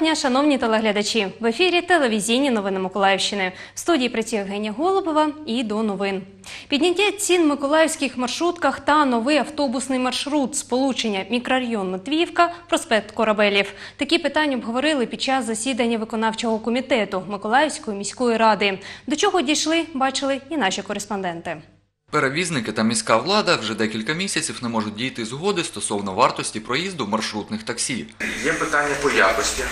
дня, шановні телеглядачі! В ефірі телевізійні новини Миколаївщини. В студії працює Євгенія Голубова і до новин. Підняття цін в миколаївських маршрутках та новий автобусний маршрут сполучення мікрорайон Матвіївка, проспект Корабелів. Такі питання обговорили під час засідання виконавчого комітету Миколаївської міської ради. До чого дійшли, бачили і наші кореспонденти. Перевізники та міська влада вже декілька місяців не можуть дійти згоди стосовно вартості проїзду маршрутних таксі. Є питання по якості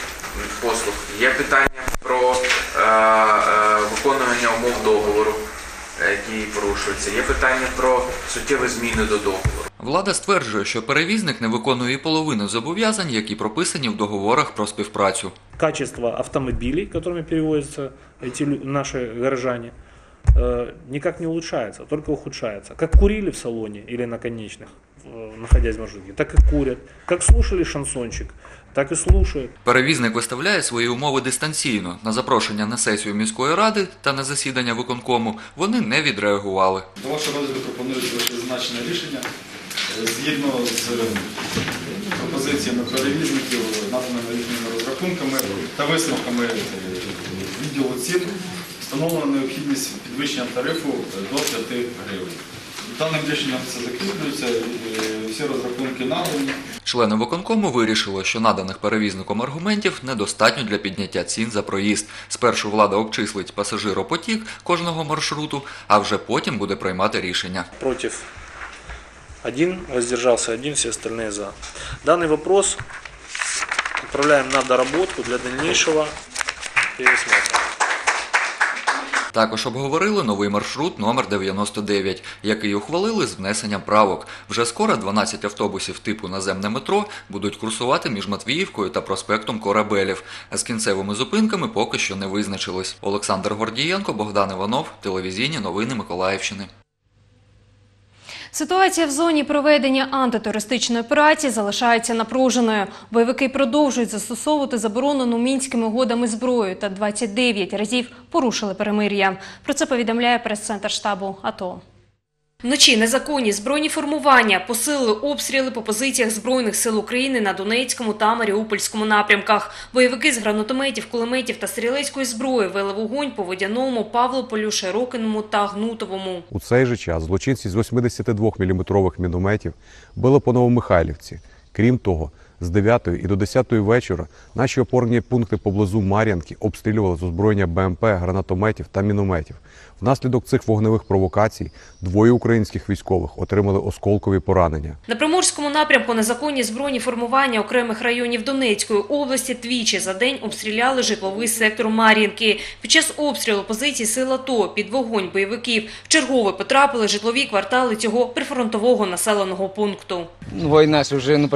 послуг, є питання про е, е, виконування умов договору, які порушуються, є питання про суттєві зміни до договору. Влада стверджує, що перевізник не виконує і половину зобов'язань, які прописані в договорах про співпрацю. качество автомобилей, которыми перевозятся эти лю- наши горожане, э, никак не улучшается, только ухудшается. Как курили в салоне или на конечных, э, находясь в маршрутке, так и курят. Как слушали шансончик, так и слушают. Перевізник виставляє свої умови дистанційно. На запрошення на сесію міської ради та на засідання виконкому вони не відреагували. До вашого розгляду пропонується призначене рішення е, згідно з пропозиціями перевізників, наданими їхніми розрахунками та висновками е, відділу цін, встановлена необхідність підвищення тарифу до 5 гривень. Даним рішенням це закріплюється, е, всі розрахунки надані. Члени виконкому вирішили, що наданих перевізником аргументів недостатньо для підняття цін за проїзд. Спершу влада обчислить пасажиропотік кожного маршруту, а вже потім буде приймати рішення. Против один, воздержался один, все остальные за. Данный вопрос отправляем на доработку для дальнейшего пересмотра. Також обговорили новий маршрут номер 99, який ухвалили з внесенням правок. Вже скоро 12 автобусів типу наземне метро будуть курсувати між Матвіївкою та проспектом Корабелів. З кінцевими зупинками поки що не визначились. Олександр Гордієнко, Богдан Іванов, телевізійні новини Миколаївщини. Ситуація в зоні проведення антитерористичної операції залишається напруженою. Бойовики продовжують застосовувати заборонену мінськими угодами зброю та 29 разів порушили перемир'я. Про це повідомляє прес-центр штабу АТО. Вночі незаконні збройні формування посилили обстріли по позиціях Збройних сил України на Донецькому та Маріупольському напрямках. Бойовики з гранатометів, кулеметів та стрілецької зброї вели вогонь по Водяному, Павлополю, Широкиному та Гнутовому. У цей же час злочинці з 82-мм мінометів били по Новомихайлівці. Крім того, з 9 і до 10 вечора наші опорні пункти поблизу Мар'янки обстрілювали з озброєння БМП, гранатометів та мінометів. Внаслідок цих вогневих провокацій двоє українських військових отримали осколкові поранення. На Приморському напрямку незаконні збройні формування окремих районів Донецької області двічі за день обстріляли житловий сектор Мар'їнки. Під час обстрілу позицій сил АТО під вогонь бойовиків вчергове потрапили житлові квартали цього прифронтового населеного пункту. Ну, Война ж уже ну,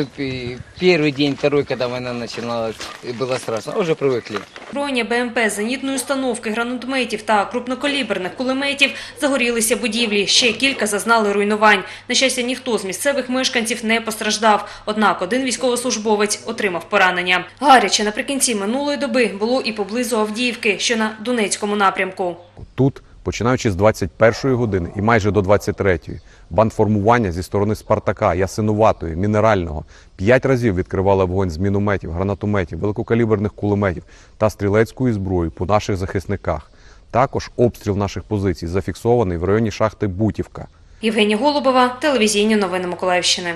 привыкли. Это ну, пи- первый день, второй, когда война начиналась, и было страшно. Уже привыкли. Зброєння БМП, зенітної установки, гранатометів та крупнокаліберних кулеметів загорілися будівлі. Ще кілька зазнали руйнувань. На щастя, ніхто з місцевих мешканців не постраждав. Однак один військовослужбовець отримав поранення. Гаряче наприкінці минулої доби було і поблизу Авдіївки, що на Донецькому напрямку. Тут, починаючи з 21-ї години і майже до 23-ї, бандформування зі сторони Спартака, Ясинуватої, Мінерального п'ять разів відкривали вогонь з мінометів, гранатометів, великокаліберних кулеметів та стрілецької зброї по наших захисниках. Також обстріл наших позицій зафіксований в районі шахти Бутівка. Євгенія Голубова, телевізійні новини Миколаївщини.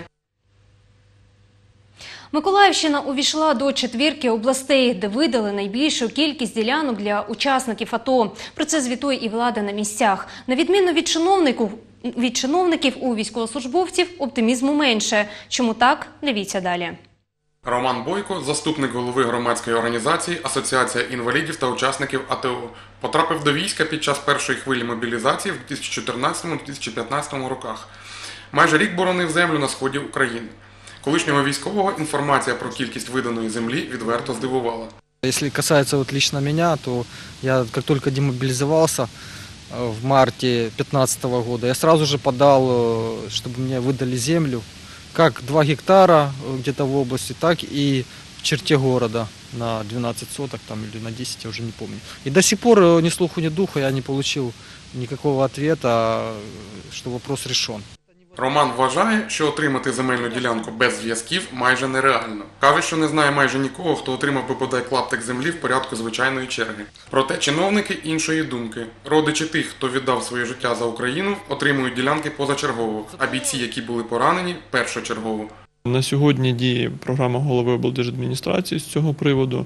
Миколаївщина увійшла до четвірки областей, де видали найбільшу кількість ділянок для учасників АТО. Про це звітує і влада на місцях. На відміну від чиновників, від чиновників у військовослужбовців оптимізму менше. Чому так? Дивіться далі. Роман Бойко, заступник голови громадської організації Асоціація інвалідів та учасників АТО, потрапив до війська під час першої хвилі мобілізації в 2014-2015 роках. Майже рік боронив землю на сході України. Колишнього військового інформація про кількість виданої землі відверто здивувала. Если касается вот лично меня, то я как только демобилизовался э, в марте 2015 года, я сразу же подал, э, чтобы мне выдали землю, как 2 гектара э, где-то в области, так и в черте города на 12 соток там, или на 10, я уже не помню. И до сих пор э, ни слуху, ни духу я не получил никакого ответа, э, что вопрос решен. Роман вважає, що отримати земельну ділянку без зв'язків майже нереально. Каже, що не знає майже нікого, хто отримав би бодай клаптик землі в порядку звичайної черги. Проте чиновники іншої думки. Родичі тих, хто віддав своє життя за Україну, отримують ділянки позачергово, а бійці, які були поранені, першочергово. На сьогодні діє програма голови облдержадміністрації з цього приводу.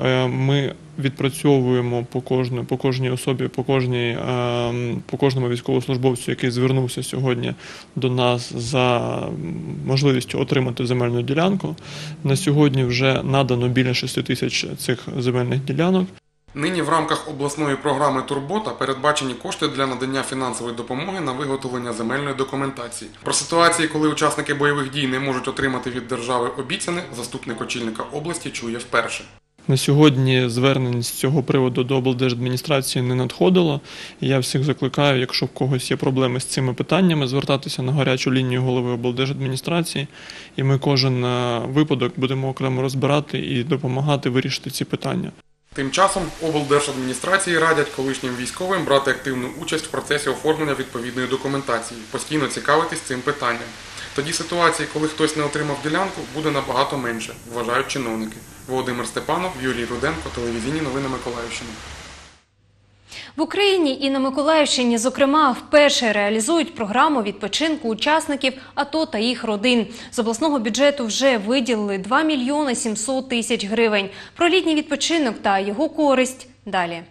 Е, Ми відпрацьовуємо по кожній, по кожній особі, по, кожній, ем, по кожному військовослужбовцю, який звернувся сьогодні до нас за можливістю отримати земельну ділянку. На сьогодні вже надано біля 6 тисяч цих земельних ділянок. Нині в рамках обласної програми Турбота передбачені кошти для надання фінансової допомоги на виготовлення земельної документації. Про ситуації, коли учасники бойових дій не можуть отримати від держави обіцяне, заступник очільника області чує вперше. На сьогодні звернень з цього приводу до облдержадміністрації не надходило. Я всіх закликаю, якщо в когось є проблеми з цими питаннями, звертатися на гарячу лінію голови облдержадміністрації, і ми кожен е, випадок будемо окремо розбирати і допомагати вирішити ці питання. Тим часом облдержадміністрації радять колишнім військовим брати активну участь в процесі оформлення відповідної документації, постійно цікавитись цим питанням. Тоді ситуації, коли хтось не отримав ділянку, буде набагато менше, вважають чиновники. Володимир Степанов, Юрій Руденко, телевізійні новини Миколаївщини. В Україні і на Миколаївщині, зокрема, вперше реалізують програму відпочинку учасників АТО та їх родин. З обласного бюджету вже виділили 2 мільйони 700 тисяч гривень. Про літній відпочинок та його користь далі.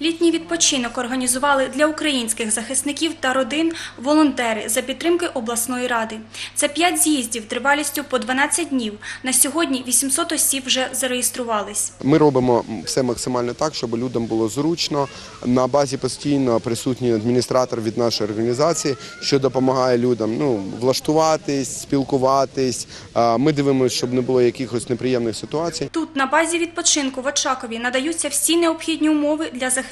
Літній відпочинок організували для українських захисників та родин волонтери за підтримки обласної ради. Це п'ять з'їздів тривалістю по 12 днів. На сьогодні 800 осіб вже зареєструвались. Ми робимо все максимально так, щоб людям було зручно. На базі постійно присутній адміністратор від нашої організації, що допомагає людям ну, влаштуватись, спілкуватись. Ми дивимося, щоб не було якихось неприємних ситуацій. Тут на базі відпочинку в Очакові надаються всі необхідні умови для захисників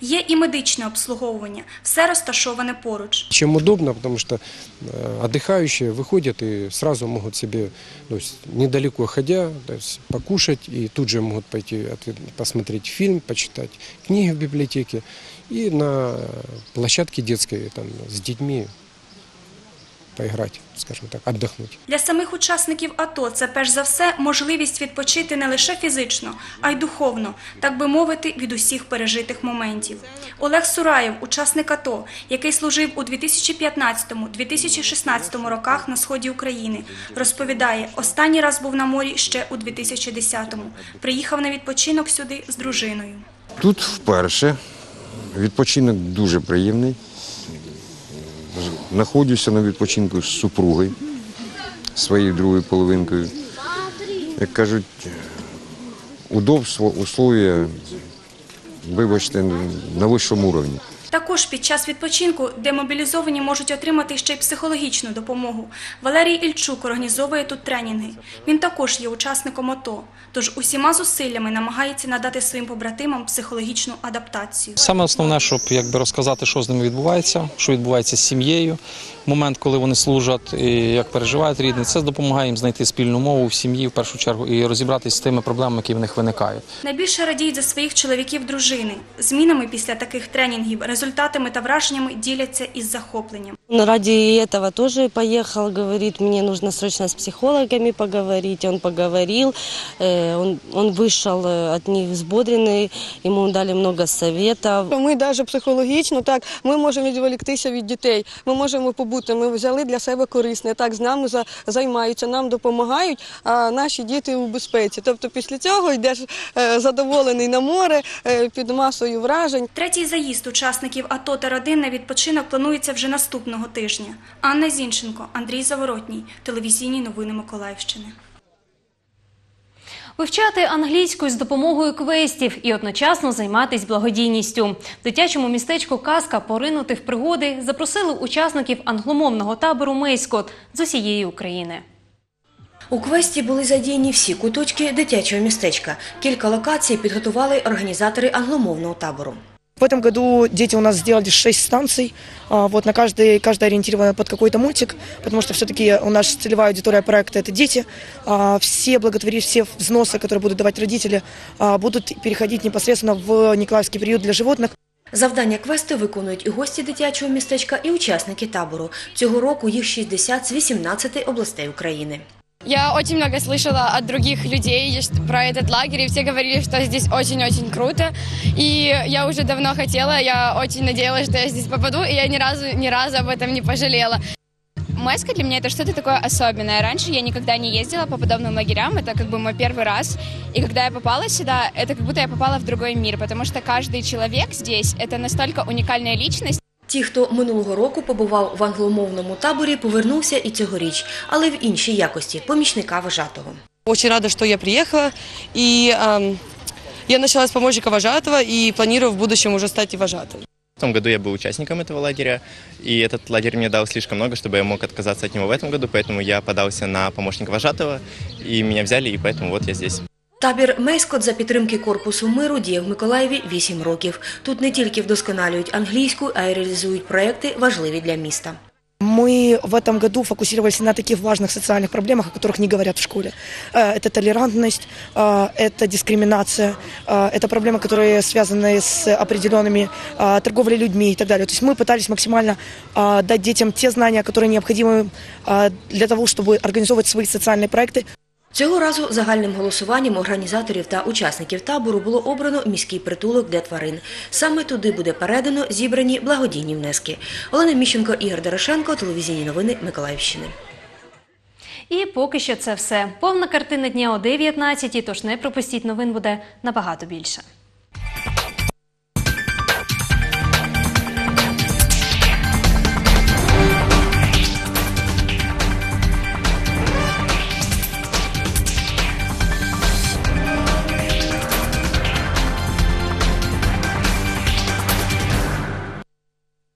Є і медичне обслуговування. Все розташоване поруч. Чем удобно, потому что э, отдыхающие выходят и сразу могут себе, то есть недалеко ходя, то есть покушать и тут же могут пойти ответ- посмотреть фильм, почитать книги в библиотеке и на площадке детской там, с детьми поиграть, скажем так, отдохнуть. Для самих учасників АТО це перш за все можливість відпочити не лише фізично, а й духовно, так би мовити, від усіх пережитих моментів. Олег Сураєв, учасник АТО, який служив у 2015-2016 роках на сході України, розповідає, останній раз був на морі ще у 2010-му. Приїхав на відпочинок сюди з дружиною. Тут вперше відпочинок дуже приємний. Знаходжуся на відпочинку з супругою, своєю другою половинкою. Як кажуть, удобство, условия, вибачте, на вищому рівні. Також під час відпочинку демобілізовані можуть отримати ще й психологічну допомогу. Валерій Ільчук організовує тут тренінги. Він також є учасником АТО, тож усіма зусиллями намагається надати своїм побратимам психологічну адаптацію. Саме основне, щоб якби розказати, що з ними відбувається, що відбувається з сім'єю Момент, коли вони служать і як переживають рідні, це допомагає їм знайти спільну мову в сім'ї в першу чергу і розібратися з тими проблемами, які в них виникають. Найбільше радіють за своїх чоловіків дружини. Змінами після таких тренінгів, результатами та враженнями діляться із захопленням. Он ради этого тоже поехал, говорит, мне нужно срочно с психологами поговорить. Он поговорил, э, он, он вышел э, от них взбодренный, ему дали много советов. Ми навіть психологічно так ми можемо відволіктися від дітей. Ми можемо побути. ми взяли для себе корисне. Так з нами за- займаються, нам допомагають. А наші діти у безпеці. Тобто, після цього йдеш е, задоволений на море е, під масою вражень. Третій заїзд учасників АТО та родин на відпочинок планується вже наступного тижня. Анна Зінченко, Андрій Заворотній, телевізійні новини Миколаївщини. Вивчати англійську з допомогою квестів і одночасно займатися благодійністю. В дитячому містечку Казка поринути в пригоди запросили учасників англомовного табору Мейскот з усієї України. У квесті були задіяні всі куточки дитячого містечка. Кілька локацій підготували організатори англомовного табору. В этом году дети у нас сделали шесть станций. А, Вот на каждой, каждая ориентирована под какой-то мультик, потому что все-таки у нас целевая аудитория проекта – это дети. А, Все благотворители, все взносы, которые будут давать родители, а, будут переходить непосредственно в Николаевский приют для животных. Завдання квесту виконують і гості дитячого містечка, і учасники табору. Цього року їх 60 з 18 областей України. Я очень много слышала от других людей что- про этот лагерь, и все говорили, что здесь очень-очень круто. И я уже давно хотела, я очень надеялась, что я здесь попаду, и я ни разу, ни разу об этом не пожалела. Меска для меня это что-то такое особенное. Раньше я никогда не ездила по подобным лагерям, это как бы мой первый раз. И когда я попала сюда, это как будто я попала в другой мир, потому что каждый человек здесь это настолько уникальная личность. Ті, хто минулого року побував в англомовному таборі, повернувся і цьогоріч, але в іншій якості помічника вожатого. Очень рада, что я приехала. И ам, я начала с помощника вожатого и планирую в будущем уже стать и вожатой. В том году я был участником этого лагеря, и этот лагерь мне дал слишком много, чтобы я мог отказаться от него в этом году, поэтому я подался на помощника вожатого, и меня взяли, и поэтому вот я здесь. Табір Мейскот за підтримки Корпусу миру діє в Миколаєві 8 років. Тут не тільки вдосконалюють англійську, а й реалізують проекти важливі для міста. Мы в этом году фокусировались на таких важных социальных проблемах, о которых не говорят в школе. Э, Это толерантность, э, это дискриминация, э, это проблемы, которые связаны с определенными э, торговлей людьми и так далее. То есть мы пытались максимально э, дать детям те знания, которые необходимы э, для того, чтобы организовывать свои социальные проекты. Цього разу загальним голосуванням організаторів та учасників табору було обрано міський притулок для тварин. Саме туди буде передано зібрані благодійні внески. Олена Міщенко, Ігор Дорошенко, телевізійні новини Миколаївщини. І поки що це все. Повна картина дня о 19, тож не пропустіть новин буде набагато більше.